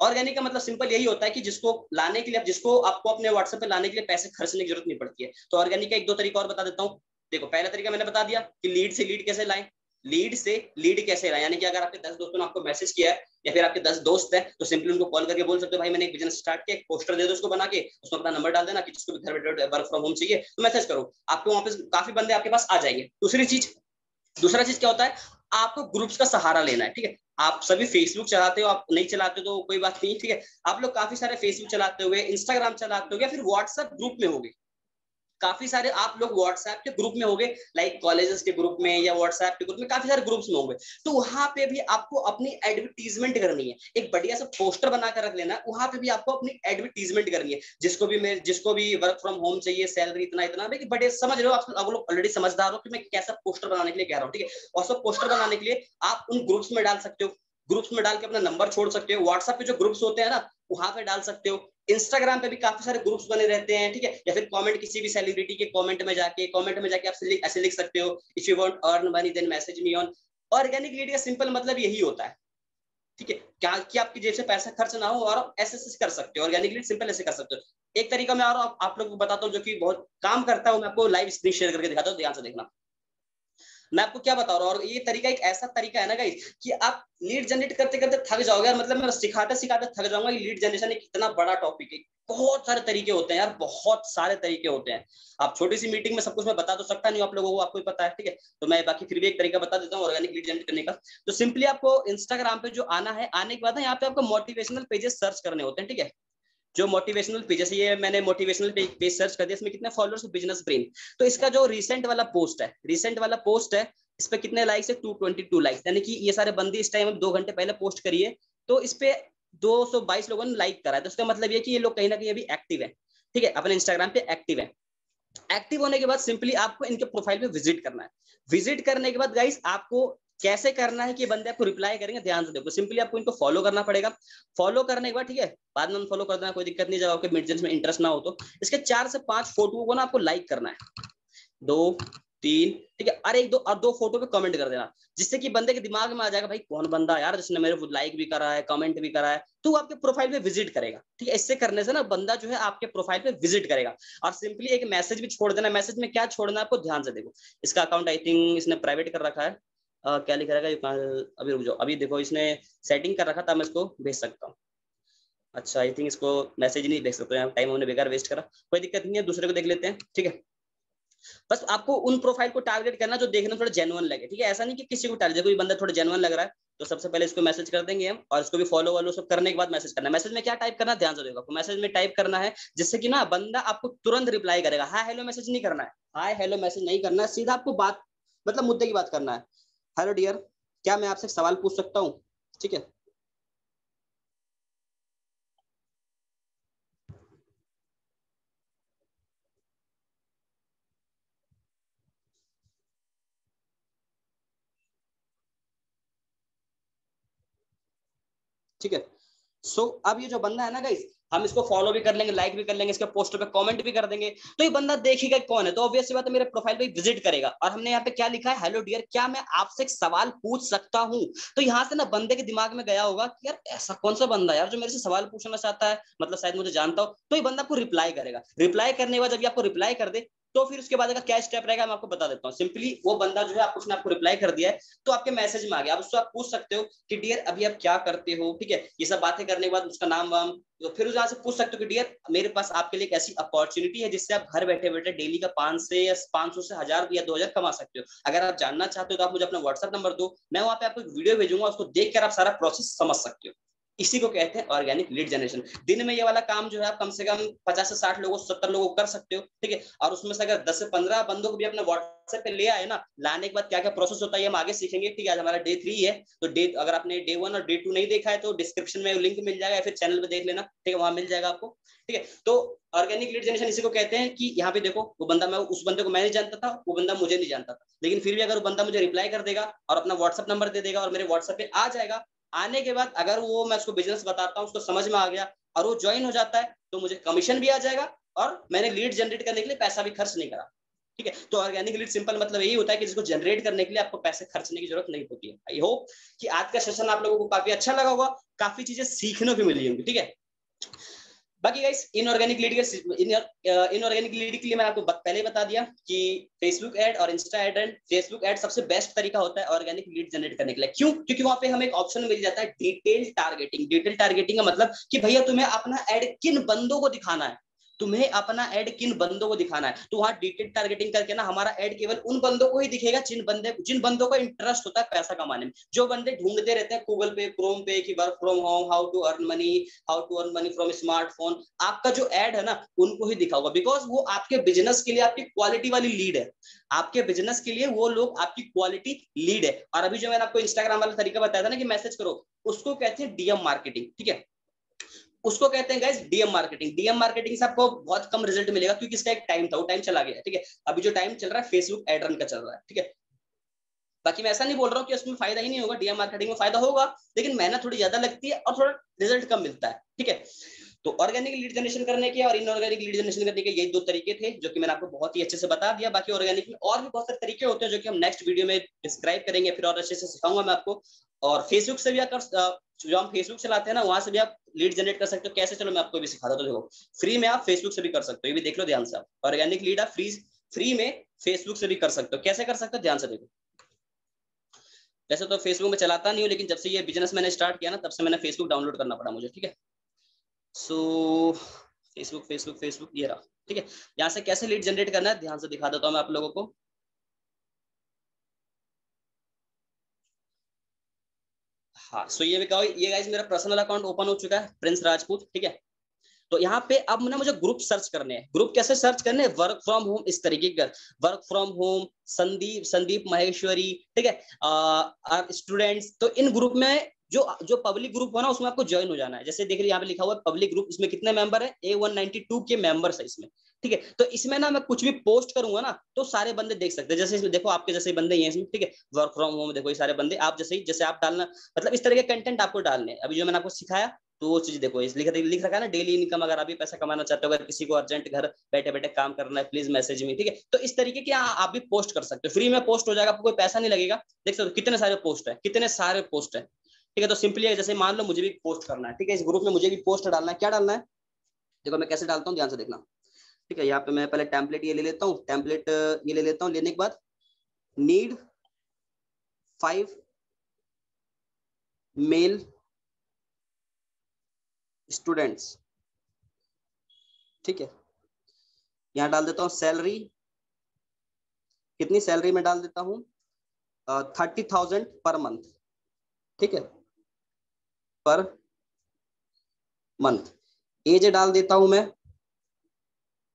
ऑर्गेनिक का मतलब सिंपल यही होता है कि जिसको लाने के लिए, जिसको आपको अपने व्हाट्सएप पे लाने के लिए पैसे खर्चने की ज़रूरत नहीं पड़ती है। तो ऑर्गेनिक का एक दो तरीका और बता देता हूँ। देखो, पहला तरीका मैंने बता दिया कि लीड से लीड कैसे लाए। लीड से लीड कैसे लाए? यानी कि अगर आपके दस दोस्तों ने आपको मैसेज किया है, या फिर आपके दस दोस्त है तो सिंपली उनको कॉल करके बोल सकते हो, भाई, मैंने एक बिज़नेस स्टार्ट किया पोस्टर दे दो उसको बना के, उसमें अपना नंबर डाल देना कि जिसको भी घर बैठे वर्क फ्रॉम होम चाहिए तो मैसेज करो, आपको वहाँ पे काफ़ी बंदे आपके पास आ जाएँगे। दूसरी चीज़ दूसरा चीज़ क्या होता है, आपको ग्रुप्स का सहारा लेना है, ठीक है? आप सभी फेसबुक चलाते हो, आप नहीं चलाते तो कोई बात नहीं, ठीक है? आप लोग काफ़ी सारे फेसबुक चलाते हुए इंस्टाग्राम चलाते हो या फिर व्हाट्सएप ग्रुप में होगे काफ़ी सारे आप लोग व्हाट्सएप के ग्रुप में होंगे लाइक कॉलेजेस के ग्रुप में या व्हाट्सएप के ग्रुप में काफ़ी सारे ग्रुप्स में होंगे। तो वहाँ पे भी आपको अपनी एडवर्टीजमेंट करनी है। एक बढ़िया सा पोस्टर बनाकर रख लेना, वहाँ पे भी आपको अपनी एडवर्टीजमेंट करनी है। जिसको भी मैं, जिसको भी वर्क फ्रॉम होम चाहिए सैलरी इतना इतना बड़े समझ रहे हो आप लोग ऑलरेडी समझदार हो कि मैं कैसा पोस्टर बनाने के लिए कह रहा हूँ, ठीक है? और सब पोस्टर बनाने के लिए आप उन ग्रुप्स में डाल सकते हो। ग्रुप्स में डाल के अपना नंबर छोड़ सकते हो। व्हाट्सएप पे जो ग्रुप्स होते हैं ना, वहाँ पे डाल सकते हो। इंस्टाग्राम पे भी काफ़ी सारे ग्रुप्स बने रहते हैं ठीक है? या फिर कमेंट किसी भी सेलिब्रिटी के कमेंट में जाके कमेंट में जाके आप ऐसे लिख सकते हो if you want earn money then message me on organic lead का सिंपल मतलब यही होता है ठीक है? क्या कि आपकी जेब से पैसा खर्च ना हो और आप ऐसे ऐसे कर सकते हो ऑर्गेनिक लीड सिंपल ऐसे कर सकते हो। एक तरीका मैं और आप, आप लोग को बताता हूँ जो कि बहुत काम करता है मैं आपको लाइव स्क्रीन शेयर करके दिखाता हूँ ध्यान से देखना। मैं आपको क्या बता रहा हूँ, और ये तरीका एक ऐसा तरीका है ना गाइस कि आप लीड जनरेट करते करते थक जाओगे यार मतलब मैं सिखाते सिखाते थक जाऊँगा लीड जनरेशन एक इतना बड़ा टॉपिक है। बहुत सारे तरीके होते हैं यार, बहुत सारे तरीके होते हैं। आप छोटी सी मीटिंग में सब कुछ मैं बता तो सकता नहीं आप लोगों को, आपको पता है, ठीक है? तो मैं बाकी फिर भी एक तरीका बता देता हूँ ऑर्गेनिक लीड जनरेट करने का। तो सिंपली आपको इंस्टाग्राम पे जो आना है, आने के बाद यहाँ पे आपको मोटिवेशनल पेजेस सर्च करने होते हैं, ठीक है? जो मोटिवेशनल पेजेस ये मैंने मोटिवेशनल पेज सर्च कर दिया, इसमें कितने फॉलोअर्स बिज़नेस ब्रेन तो इसका जो रिसेंट वाला पोस्ट है रिसेंट वाला पोस्ट है इस पे कितने लाइक्स है? टू ट्वेंटी टू लाइक्स यानी कि ये सारे बंदी इस टाइम दो घंटे पहले पोस्ट करिए तो इस पे 222 लोगों ने लाइक करा है। तो उसका मतलब ये कि ये लोग कहीं ना कहीं अभी एक्टिव है। ठीक है, अपने इंस्टाग्राम पे एक्टिव है। एक्टिव होने के बाद सिंपली आपको इनके प्रोफ़ाइल पे विज़िट करना है। विज़िट करने के बाद गाइस आपको कैसे करना है कि बंदे आपको रिप्लाई करेंगे? ध्यान से देखो सिंपली आपको इनको फॉलो करना पड़ेगा। फॉलो करने के बाद, ठीक है, बाद में फॉलो कर देना, कोई दिक्कत नहीं, जब आपके मिडजेंस में इंटरेस्ट ना हो तो। इसके चार से पाँच फ़ोटो को ना आपको लाइक करना है। दो, तीन, ठीक है, अरे एक, दो, और दो फ़ोटो पे कमेंट कर देना, जिससे कि बंदे के दिमाग में आ जाएगा, भाई, कौन बंदा यार, जिसने मेरे को लाइक भी करा है कमेंट भी करा है तो आपके प्रोफ़ाइल पे विज़िट करेगा। ठीक है, इससे करने से ना बंदा जो है आपके प्रोफ़ाइल पे विज़िट करेगा। और सिंपली एक मैसेज भी छोड़ देना। मैसेज में क्या छोड़ना आपको? ध्यान से देखो, इसका अकाउंट आई थिंक इसने प्राइवेट कर रखा है। आ, क्या लिखा रहेगा अभी रुक जाओ। अभी देखो इसने सेटिंग कर रखा था मैं इसको भेज सकता हूँ। अच्छा आई थिंक इसको मैसेज नहीं भेज सकते टाइम हमने बेकार वेस्ट करा। कोई दिक्कत नहीं है दूसरे को देख लेते हैं ठीक है? बस आपको उन प्रोफ़ाइल को टारगेट करना जो देखने थोड़ा जेनुअन लगे ठीक है? ऐसा नहीं कि किसी को टारगेट कोई बंदा थोड़ा जेनुअन लग रहा है तो सबसे पहले इसको मैसेज कर देंगे हम और इसको भी फॉलो वालो सब करने के बाद मैसेज करना मैसेज में क्या टाइप करना ध्यान से देखो मैसेज में टाइप करना है जिससे कि ना बंदा आपको तुरंत रिप्लाई करेगा। हाय हेलो मैसेज नहीं करना है। हाय हेलो मैसेज नहीं करना सीधा आपको बात मतलब मुद्दे की बात करना है। हेलो डियर क्या मैं आपसे सवाल पूछ सकता हूँ? ठीक है। ठीक है। सो so, अब ये जो बंदा है ना गाइस हम इसको फॉलो भी कर लेंगे लाइक भी कर लेंगे, इसके पोस्टर पे कमेंट भी कर देंगे। तो ये बंदा देखेगा कौन है? तो ऑब्वियस बात है, मेरे प्रोफ़ाइल पे विज़िट करेगा। और हमने यहाँ पे क्या लिखा है? हेलो डियर क्या मैं आपसे एक सवाल पूछ सकता हूँ? तो यहाँ से ना बंदे के दिमाग में गया होगा कि यार, ऐसा कौन सा बंदा यार जो मेरे से सवाल पूछना चाहता है? मतलब शायद मुझे जानता हो। तो ये बंदा आपको रिप्लाई करेगा। रिप्लाई करने के बाद जब आपको रिप्लाई कर दे तो फिर उसके बाद अगर क्या स्टेप रहेगा, मैं आपको बता देता हूँ। सिंपली वो बंदा जो है आप उसने आपको रिप्लाई कर दिया है तो आपके मैसेज में आ गया। अब उससे आप पूछ सकते हो कि डियर अभी आप क्या करते हो? ठीक है? ये सब बातें करने के बाद उसका नाम वाम तो फिर उस से पूछ सकते हो कि डियर मेरे पास आपके लिए एक ऐसी अपॉर्चुनिटी है, जिससे आप घर बैठे बैठे डेली का पाँच से या पाँच सौ से हज़ार या दो हज़ार कमा सकते हो। अगर आप जानना चाहते हो तो आप मुझे अपना व्हाट्सएप नंबर दो। मैं वहाँ पे आपको वीडियो भेजूँगा, उसको देख आप सारा प्रोसेस समझ सकते हो। इसी को कहते हैं ऑर्गेनिक लीड जनरेशन दिन में ये वाला काम जो है आप कम से कम पचास से साठ लोगों, सत्तर लोगों कर सकते हो, ठीक है? और उसमें से अगर दस से पंद्रह बंदों को भी अपने व्हाट्सएप पे ले आए ना, लाने के बाद क्या क्या प्रोसेस होता है हम आगे सीखेंगे, ठीक है? आज हमारा डे थ्री है तो डे अगर आपने डे वन और डे टू नहीं देखा है तो डिस्क्रिप्शन में लिंक मिल जाएगा फिर चैनल पर देख लेना, ठीक है? वहाँ मिल जाएगा आपको, ठीक है? तो ऑर्गेनिक लीड जनरेशन इसी को कहते हैं कि यहाँ पे देखो, वो बंदा मैं, उस बंदे को मैं नहीं जानता था, वो बंदा मुझे नहीं जानता था। लेकिन फिर भी अगर वो बंदा मुझे रिप्लाई कर देगा और अपना व्हाट्सअप नंबर दे देगा और मेरे व्हाट्सएप पे आ जाएगा आने के बाद अगर वो मैं उसको बिज़नेस बताता हूँ, उसको समझ में आ गया और वो ज्वाइन हो जाता है तो मुझे कमीशन भी आ जाएगा और मैंने लीड जनरेट करने के लिए पैसा भी खर्च नहीं करा। ठीक है? तो ऑर्गेनिक लीड सिंपल मतलब यही होता है कि जिसको जनरेट करने के लिए आपको पैसे खर्चने की ज़रूरत नहीं होती है। आई होप कि आज का सेशन आप लोगों को काफ़ी अच्छा लगा होगा, काफ़ी चीज़ें सीखने को मिली होंगी। ठीक है? बाकी गाइस इनऑर्गेनिक लीड के इनऑर्गेनिक लीड के लिए मैंने आपको पहले बता दिया कि फेसबुक एड और Insta ad and Facebook ad सबसे बेस्ट तरीका होता है ऑर्गेनिक लीड जनरेट करने के लिए। क्यों? क्योंकि वहाँ पे हमें एक ऑप्शन मिल जाता है डिटेल टारगेटिंग डिटेल टारगेटिंग का मतलब कि भैया तुम्हें अपना एड किन बंदों को दिखाना है? तुम्हें अपना एड किन बंदों को दिखाना है? तो वहाँ डिटेल टारगेटिंग करके ना हमारा एड केवल उन बंदों को ही दिखेगा जिन बंदे, जिन बंदों का इंटरेस्ट होता है पैसा कमाने में। जो बंदे ढूंढते रहते हैं गूगल पे क्रोम पे की work from home how to earn money how to earn money from smartphone आपका जो एड है ना, उनको ही दिखाऊँगा बिकॉज़ वो आपके बिज़नेस के लिए आपकी क्वालिटी वाली लीड है। आपके बिज़नेस के लिए वो लोग आपकी क्वालिटी लीड है। और अभी जो मैंने आपको इंस्टाग्राम वाला तरीका बताया था ना कि मैसेज करो, उसको कहते हैं डीएम मार्केटिंग ठीक है? उसको कहते हैं guys DM marketing DM marketing से आपको बहुत कम रिज़ल्ट मिलेगा क्योंकि इसका एक टाइम था, वो टाइम चला गया, ठीक है? अभी जो टाइम चल रहा है फेसबुक एड रन का चल रहा है, ठीक है? बाकी मैं ऐसा नहीं बोल रहा हूँ कि उसमें फ़ायदा ही नहीं होगा डीएम मार्केटिंग में फ़ायदा होगा, लेकिन मेहनत थोड़ी ज़्यादा लगती है और थोड़ा रिज़ल्ट कम मिलता है, ठीक है? तो ऑर्गेनिक लीड जनरेशन करने के और इनऑर्गेनिक लीड जनरेशन करने के यही दो तरीके थे, जो कि मैंने आपको बहुत ही अच्छे से बता दिया। बाकी ऑर्गेनिक में और भी बहुत सारे तरीके होते हैं, जो कि हम नेक्स्ट वीडियो में डिस्क्राइब करेंगे, फिर और अच्छे से सिखाऊँगा मैं आपको। और फेसबुक से भी अगर जो हम फेसबुक चलाते हैं ना, वहाँ से भी आप लीड जनरेट कर सकते हो। कैसे? चलो, मैं आपको भी सिखाता हूँ। देखो फ्री में आप फेसबुक से भी कर सकते हो। ये भी देख लो ध्यान से आप। ऑर्गेनिक लीड आप फ्री फ्री में फेसबुक से भी कर सकते हो। कैसे कर सकते हो? ध्यान से देखो। वैसे तो फेसबुक में चलाता नहीं हूँ, लेकिन जब से ये बिज़नेस मैंने स्टार्ट किया ना, तब से मैंने फेसबुक डाउनलोड करना पड़ा मुझे, ठीक है? सो फेसबुक फेसबुक फेसबुक ये रहा, ठीक है? यहाँ से कैसे लीड जनरेट करना है? ध्यान से दिखा देता हूँ मैं आप लोगों को। हाँ सो ये भी कहो, ये गाइज़ मेरा पर्सनल अकाउंट ओपन हो चुका है प्रिंस राजपूत ठीक है? तो यहाँ पे अब ना मुझे ग्रुप सर्च करने हैं। ग्रुप कैसे सर्च करने हैं? वर्क फ्रॉम होम इस तरीके का work from home Sandeep Sandeep Maheshwari, ठीक है? स्टूडेंट्स तो इन ग्रुप में जो जो पब्लिक ग्रुप हो ना, उसमें आपको ज्वाइन हो जाना है। जैसे देख रहे यहाँ पे लिखा हुआ है पब्लिक ग्रुप इसमें कितने मेंबर है? ए वन नाइनटी टू के मेंबर्स है इसमें, ठीक है? तो इसमें ना, मैं कुछ भी पोस्ट करूँगा ना तो सारे बंदे देख सकते हैं। जैसे इसमें, देखो, आपके जैसे बंदे ही हैं इसमें ठीक है? वर्क फ्रॉम होम देखो, ये सारे बंदे, आप जैसे ही, जैसे आप डालना मतलब इस तरह के कंटेंट आपको डालने अभी जो मैंने आपको सिखाया तो वो चीज़ देखो, इस लिख लिख रखा है ना डेली इनकम अगर आप भी पैसा कमाना चाहते हो, अगर किसी को अर्जेंट घर बैठे बैठे काम करना है प्लीज़ मैसेज में ठीक है? तो इस तरीके की आप भी पोस्ट कर सकते हो। फ्री में पोस्ट हो जाएगा, आपको कोई पैसा नहीं लगेगा। देख सकते हो, कितने सारे पोस्ट है, कितने सारे पोस्ट है। ठीक है तो सिंपली है, जैसे मान लो मुझे भी पोस्ट करना है, ठीक है, इस ग्रुप में मुझे भी पोस्ट डालना है, क्या डालना है? देखो, मैं कैसे डालता हूँ, ध्यान से देखना। ठीक है, यहाँ पे मैं पहले टेम्पलेट ये ले लेता हूँ टेम्पलेट ये ले लेता हूँ, लेने के बाद नीड फाइव मेल स्टूडेंट्स ठीक है, यहाँ डाल देता हूँ सैलरी कितनी सैलरी में डाल देता हूँ? थर्टी थाउज़ेंड पर मंथ ठीक है पर मंथ। एज डाल देता हूँ मैं।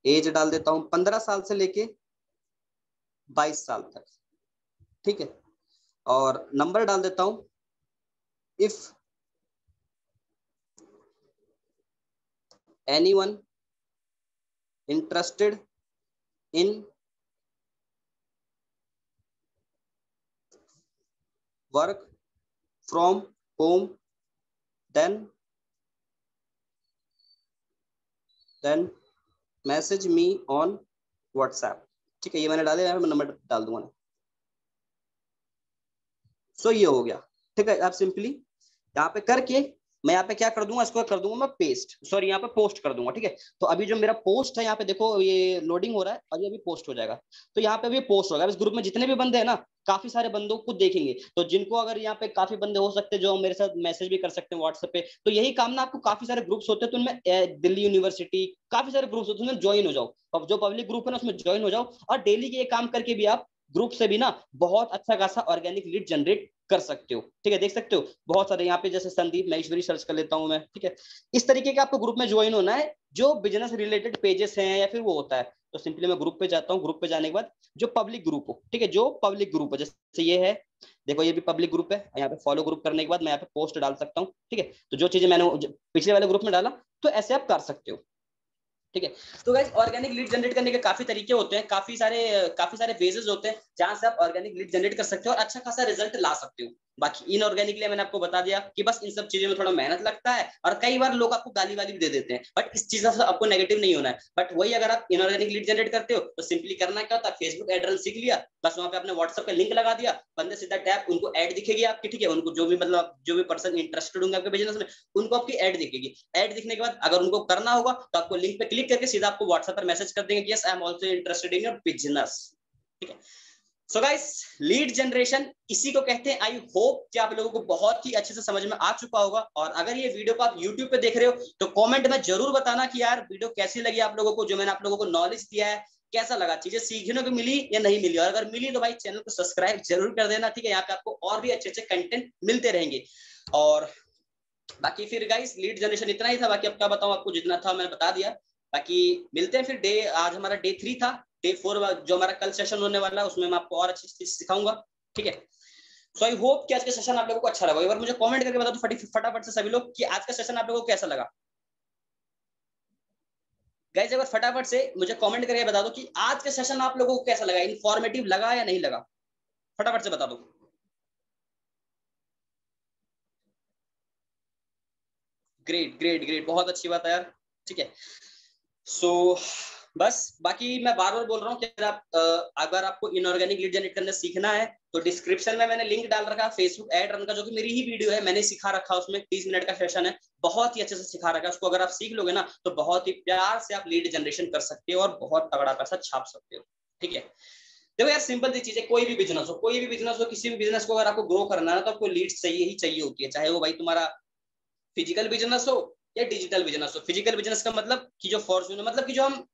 एज डाल देता हूँ पंद्रह साल से लेके बाईस साल तक। ठीक है? और नंबर डाल देता हूँ। If anyone interested in work from home then then message me on WhatsApp ठीक है ये मैंने डाले मैं नंबर डाल दूँगा सो so, ये हो गया। ठीक है आप सिंपली यहाँ पे करके मैं यहाँ पे क्या कर दूँगा इसको कर दूँगा मैं पेस्ट सॉरी यहाँ पे पोस्ट कर दूँगा ठीक है? तो अभी जो मेरा पोस्ट है यहाँ पे देखो ये लोडिंग हो रहा है ये अभी पोस्ट हो जाएगा। तो यहाँ पे अभी पोस्ट होगा इस ग्रुप में जितने भी बंदे हैं ना काफ़ी सारे बंदों को देखेंगे। तो जिनको अगर यहाँ पे काफ़ी बंदे हो सकते हैं जो मेरे साथ मैसेज भी कर सकते हैं व्हाट्सएप पे तो यही काम ना आपको काफ़ी सारे ग्रुप्स होते हैं तो उनमें दिल्ली यूनिवर्सिटी काफ़ी सारे ग्रुप्स होते हैं ज्वाइन हो जाओ। अब जो पब्लिक ग्रुप है ना, उसमें ज्वाइन हो जाओ और डेली के ये काम करके भी आप ग्रुप से भी ना बहुत अच्छा खासा ऑर्गेनिक लीड जनरेट कर सकते हो। ठीक है, देख सकते हो, बहुत सारे यहाँ पे जैसे संदीप महेश्वरी सर्च कर लेता हूँ मैं। ठीक है, इस तरीके के आपको ग्रुप में ज्वाइन होना है, जो बिज़नेस रिलेटेड पेजेस हैं या फिर वो होता है। तो सिंपली मैं ग्रुप पे जाता हूँ। ग्रुप पे जाने के बाद जो पब्लिक ग्रुप हो, ठीक है, जो पब्लिक ग्रुप है, जैसे ये है, देखो ये भी पब्लिक ग्रुप है, यहाँ पे फॉलो ग्रुप करने के बाद मैं यहाँ पे पोस्ट डाल सकता हूँ, ठीक है। तो जो चीज़ें मैंने पिछले वाले ग्रुप में डाला तो ऐसे आप कर सकते हो, ठीक है। तो गाइस ऑर्गेनिक लीड जनरेट करने के काफ़ी तरीके होते हैं, काफ़ी सारे काफ़ी सारे फेजेस होते हैं, जहाँ से आप ऑर्गेनिक लीड जनरेट कर सकते हो और अच्छा खासा रिज़ल्ट ला सकते हो। बाकी इनऑर्गेनिकली मैंने आपको बता दिया कि बस इन सब चीज़ों में थोड़ा मेहनत लगता है और कई बार लोग आपको गाली वाली भी दे देते हैं बट इस चीज़ से आपको नेगेटिव नहीं होना है। बट वही अगर आप इनऑर्गेनिक लीड जनरेट करते हो तो सिंपली करना क्या होता है? फेसबुक एड्रेस सीख लिया, बस वहाँ पे आपने व्हाट्सएप का लिंक लगा दिया, बंदे सीधा टैप उनको एड दिखेगी आपकी, ठीक है? उनको जो भी मतलब जो भी पर्सन इंटरेस्टेड होंगे आपके बिज़नेस में, उनको आपकी एड दिखेगी। एड दिखने के बाद अगर उनको करना होगा तो आपको लिंक पे क्लिक करके सीधा आपको व्हाट्सएप पर मैसेज कर देंगे yes I am also interested in your business ठीक है? सो गाइस लीड जनरेशन इसी को कहते हैं आई होप कि आप लोगों को बहुत ही अच्छे से समझ में आ चुका होगा। और अगर ये वीडियो को आप यूट्यूब पे देख रहे हो तो कमेंट में ज़रूर बताना कि यार, वीडियो कैसी लगी आप लोगों को, जो मैंने आप लोगों को नॉलेज दिया है, कैसा लगा? चीज़ें सीखने को मिली या नहीं मिली। और अगर मिली तो भाई चैनल को सब्सक्राइब ज़रूर कर देना, ठीक है? यहाँ पे आपको और भी अच्छे अच्छे कंटेंट मिलते रहेंगे। और बाकी फिर गाइस लीड जनरेशन इतना ही था। बाकी अब क्या बताऊँ आपको, जितना था मैंने बता दिया। बाकी मिलते हैं फिर डे आज हमारा डे थ्री था। डे फोर जो हमारा कल सेशन होने वाला है उसमें मैं आपको और अच्छी चीज़ सिखाऊँगा ठीक है? सो आई होप कि आज का सेशन आप लोगों को अच्छा लगा। एक बार मुझे कमेंट करके बता दो फटाफट से सभी लोग कि आज का सेशन आप लोगों को कैसा लगा? गाइज़ एक बार फटाफट से मुझे कमेंट करके बता दो कि आज का सेशन आप लोगों को कैसा लगा? इन्फॉर्मेटिव लगा या नहीं लगा? फटाफट से बता दो। ग्रेट ग्रेट ग्रेट बहुत अच्छी बात है यार ठीक है? सो so, बस, बाकी मैं बार बार बोल रहा हूँ कि अगर आप अगर आपको इनऑर्गेनिक लीड जनरेट करना सीखना है तो डिस्क्रिप्शन में मैंने लिंक डाल रखा है फेसबुक एड रन का जो कि मेरी ही वीडियो है, मैंने सिखा रखा, उसमें तीस मिनट का सेशन है, बहुत ही अच्छे से सिखा रखा है। उसको अगर आप सीख लोगे ना तो बहुत ही प्यार से आप लीड जनरेशन कर सकते हो और बहुत तगड़ा पैसा छाप सकते हो। ठीक है? देखो यार सिंपल सी चीज़ है, कोई भी बिज़नेस हो, कोई भी बिज़नेस हो, किसी भी बिज़नेस को अगर आपको ग्रो करना है तो आपको लीड चाहिए ही चाहिए होती है। चाहे वो भाई तुम्हारा फ़िज़िकल बिज़नेस हो या डिजिटल बिज़नेस हो। फ़िज़िकल बिज़नेस का मतलब कि जो फॉर्चून मतलब कि जो हम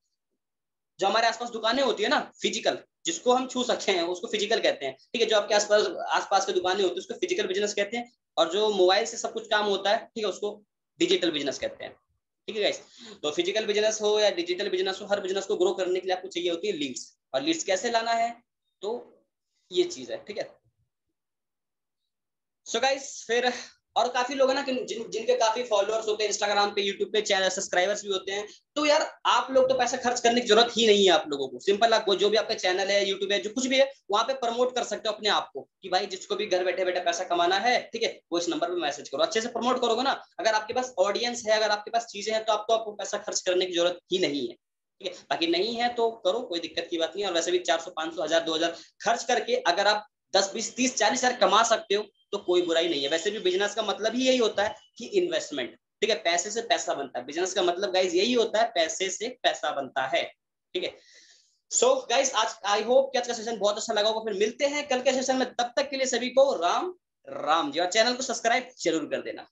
जो हमारे आसपास दुकानें होती है ना फ़िज़िकल जिसको हम छू सकते हैं, उसको फ़िज़िकल कहते हैं। ठीक है, जो आपके आसपास आसपास की दुकानें होती है, उसको फ़िज़िकल बिज़नेस कहते हैं। और जो मोबाइल से सब कुछ काम होता है, ठीक है, उसको डिजिटल बिज़नेस कहते हैं। ठीक है गाइस तो फ़िज़िकल बिज़नेस हो या डिजिटल बिज़नेस हो, हर बिज़नेस को ग्रो करने के लिए आपको चाहिए होती है लीड्स और लीड्स कैसे लाना है? तो ये चीज़ है, ठीक है? सो so गाइस फिर और काफ़ी लोग है ना कि जिन, जिनके काफ़ी फॉलोअर्स होते हैं इंस्टाग्राम पे यूट्यूब पे चैनल सब्सक्राइबर्स भी होते हैं तो यार आप लोग तो पैसा खर्च करने की ज़रूरत ही नहीं है आप लोगों को। सिंपल आप जो भी आपका चैनल है यूट्यूब है जो कुछ भी है वहाँ पे प्रमोट कर सकते हो अपने आप को कि भाई जिसको भी घर बैठे बैठे पैसा कमाना है ठीक है वो इस नंबर पर मैसेज करो। अच्छे से प्रमोट करोगे ना अगर आपके पास ऑडियंस है अगर आपके पास चीज़ें हैं तो आपको आपको पैसा खर्च करने की ज़रूरत ही नहीं है ठीक है। बाकी नहीं है तो करो कोई दिक्कत की बात नहीं और वैसे भी चार सौ पाँच सौ हज़ार दो हज़ार खर्च करके अगर आप दस बीस तीस चालीस हज़ार कमा सकते हो तो कोई बुराई नहीं है। वैसे भी बिज़नेस का मतलब ही यही होता है कि इन्वेस्टमेंट ठीक है? पैसे से पैसा बनता है। बिज़नेस का मतलब गाइज़ यही होता है, पैसे से पैसा बनता है, ठीक है? सो गाइज़ आज आई होप कि आज का सेशन बहुत अच्छा लगा होगा। फिर मिलते हैं कल के सेशन में। तब तक के लिए सभी को राम राम जी। और चैनल को सब्सक्राइब ज़रूर कर देना।